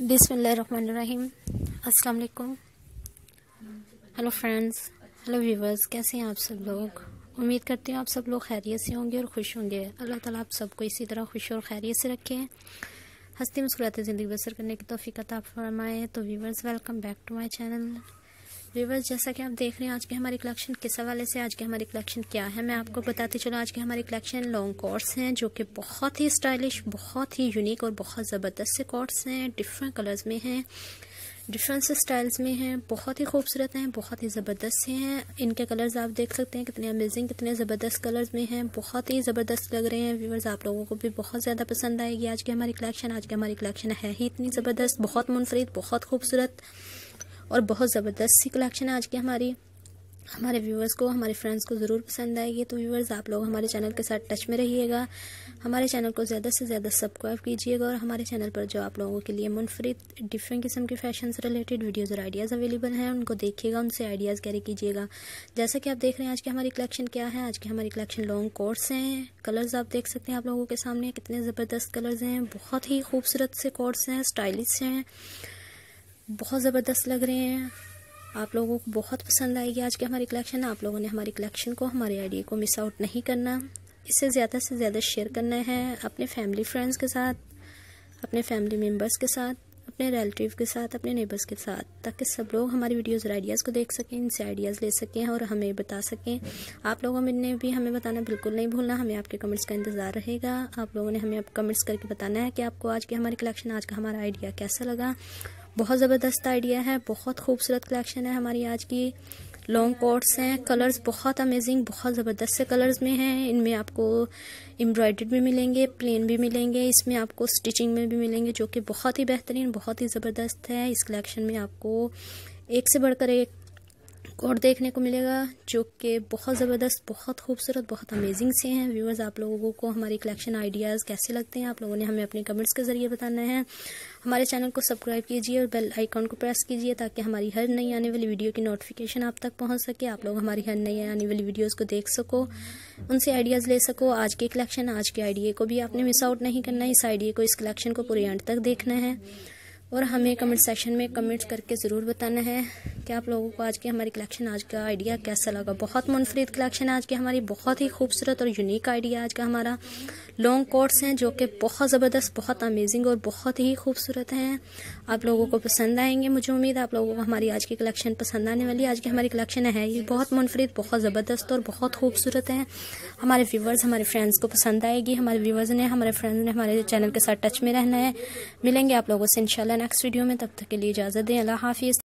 بسم اللہ الرحمن الرحیم۔ السلام علیکم۔ ہلو فرینڈز ہلو ویورز کیسے ہیں آپ سب لوگ؟ امید کرتے ہیں آپ سب لوگ خیریت سے ہوں گے اور خوش ہوں گے۔ اللہ تعالیٰ آپ سب کو اسی طرح خوش اور خیریت سے رکھیں ہستی مسکراتے زندگی بسر کرنے کی توفیق عطا فرمائے۔ تو viewers welcome back to my channel viewers جیسا کہ آپ دیکھ رہے ہیں، آج کے ہماری کلیکشن کس حوالے سے، آج کے ہماری کلیکشن کیا ہے؟ میں آپ کو بتاتے چلو آج کے ہماری کلیکشن لانگ کورس ہیں، جو کہ بہت ہی سٹائلش بہت ہی یونیک اور بہت زبردست سے کورس ہیں ڈفرنٹ کلرز میں ہیں ڈفرنٹ سے سٹائلز میں ہیں، بہت ہی خوبصورت ہیں، بہت ہی زبردست سے ہیں۔ ان کے کلرز آپ دیکھ سکتے ہیں، کتنے امیزنگ کتنے زبردست کلرز میں ہیں، بہت ہی زبردست لگ رہے ہیں۔ ویورز آپ لوگوں کو بھی بہت زیادہ پسند آئے گی آج کی ہماری کلیکشن آج کی ہماری کلیکشن ہے ہی اتنی زبردست، بہت منفرد، بہت خوبصورت۔ اور بہت زبردست سی کلیکشن ہے آج کی ہماری۔ ہمارے ویورز کو، ہمارے فرینڈز کو ضرور پسند آئے گی۔ تو ویورز آپ لوگ ہمارے چینل کے ساتھ ٹچ میں رہیے گا۔ ہمارے چینل کو زیادہ سے زیادہ سبسکرائب کیجیے گا اور ہمارے چینل پر جو آپ لوگوں کے لیے منفرد ڈفرینٹ قسم کے فیشن سے ریلیٹڈ ویڈیوز اور آئیڈیاز اویلیبل ہیں، ان کو دیکھیے گا، ان سے آئیڈیاز کیری کیجیے گا۔ جیسا کہ آپ دیکھ رہے ہیں، آج کی ہماری کلیکشن کیا ہے؟ آج کی ہماری کلیکشن لانگ کورس ہیں۔ کلرز آپ دیکھ سکتے ہیں آپ لوگوں کے سامنے، کتنے زبردست کلرز ہیں۔ بہت ہی خوبصورت سے کورس ہیں اسٹائلش ہیں۔ بہت زبردست لگ رہے ہیں۔ آپ لوگوں کو بہت پسند آئے گی آج کی ہماری کلیکشن آپ لوگوں نے ہماری کلیکشن کو، ہمارے آئیڈیا کو مس آؤٹ نہیں کرنا۔ اس سے زیادہ سے زیادہ شیئر کرنا ہے اپنے فیملی فرینڈز کے ساتھ، اپنے فیملی ممبرز کے ساتھ، اپنے ریلیٹیو کے ساتھ، اپنے نیبرز کے ساتھ، تاکہ سب لوگ ہماری ویڈیوز اور آئیڈیاز کو دیکھ سکیں، ان سے آئیڈیاز لے سکیں اور ہمیں بتا سکیں۔ آپ لوگوں نے بھی ہمیں بتانا بالکل نہیں بھولنا، ہمیں آپ کے کمنٹس کا انتظار رہے گا۔ آپ لوگوں نے ہمیں کمنٹس کر کے بتانا ہے کہ آپ کو آج کی ہماری کلیکشن آج کا ہمارا آئیڈیا کیسا لگا۔ بہت زبردست آئیڈیا ہے بہت خوبصورت کلیکشن ہے ہماری آج کی۔ لانگ کوٹس ہیں کلرز بہت امیزنگ بہت زبردست سے کلرز میں ہیں۔ ان میں آپ کو امبرائڈڈ بھی ملیں گے پلین بھی ملیں گے۔ اس میں آپ کو سٹیچنگ میں بھی ملیں گے، جو کہ بہت ہی بہترین، بہت ہی زبردست ہے۔ اس کلیکشن میں آپ کو ایک سے بڑھ کر ایک کوٹ دیکھنے کو ملے گا جو کہ بہت زبردست، بہت خوبصورت، بہت امیزنگ سے ہیں. ویورز آپ لوگوں کو ہماری کلیکشن آئیڈیاز کیسے لگتے ہیں؟ آپ لوگوں نے ہمیں اپنے کمنٹس کے ذریعے بتانا ہے. ہمارے چینل کو سبسکرائب کیجیے اور بیل آئیکن کو پریس کیجیے تاکہ ہماری ہر نئی آنے والی ویڈیو کی نوٹیفیکیشن آپ تک پہنچ سکے، آپ لوگ ہماری ہر نئی آنے والی ویڈیوز کو دیکھ سکو، ان سے آئیڈیاز لے سکو. آج کے کلیکشن آج کے آئیڈیا کو بھی آپ نے مس آؤٹ نہیں کرنا، اس آئیڈیا کو، اس کلیکشن کو پورے اینڈ تک دیکھنا ہے. اور ہمیں کمنٹ سیکشن میں کمنٹس کر کے ضرور بتانا ہے کہ آپ لوگوں کو آج کی ہماری کلیکشن آج کا آئیڈیا کیسا لگا؟ بہت منفرد کلیکشن ہے آج کی ہماری، بہت ہی خوبصورت اور یونیک آئیڈیا آج کا ہمارا۔ لانگ کوٹس ہیں جو کہ بہت زبردست، بہت امیزنگ اور بہت ہی خوبصورت ہیں۔ آپ لوگوں کو پسند آئیں گے، مجھے امید آپ لوگوں کو ہماری آج کی کلیکشن پسند آنے والی آج کی ہماری کلیکشن ہے، یہ بہت منفرد، بہت زبردست اور بہت خوبصورت ہیں۔ ہمارے ویورز ہمارے فرینڈز کو پسند آئے گی۔ ہمارے ویورز نے، ہمارے فرینڈز نے ہمارے چینل کے ساتھ ٹچ میں رہنا ہے۔ ملیں گے آپ لوگوں سے انشاءاللہ نیکسٹ ویڈیو میں۔ تب تک کے لیے اجازت دیں۔ اللہ حافظ۔